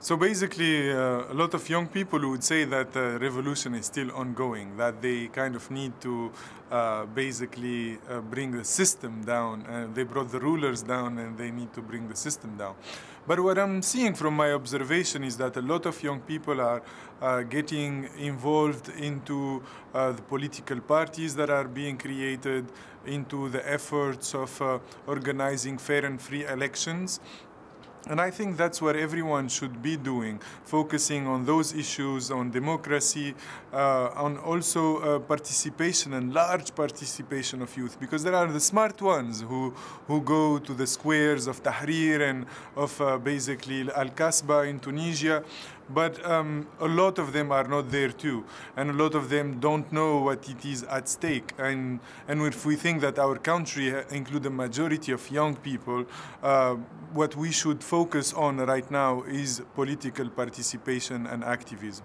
So basically, uh, a lot of young people would say that the revolution is still ongoing, that they kind of need to uh, basically uh, bring the system down. And they brought the rulers down and they need to bring the system down. But what I'm seeing from my observation is that a lot of young people are uh, getting involved into uh, the political parties that are being created, into the efforts of uh, organizing fair and free elections. And I think that's what everyone should be doing, focusing on those issues, on democracy, uh, on also uh, participation and large participation of youth, because there are the smart ones who, who go to the squares of Tahrir and of uh, basically Al Kasbah in Tunisia, but um, a lot of them are not there too, and a lot of them don't know what it is at stake. And and if we think that our country include a majority of young people, uh, what we should focus on right now is political participation and activism.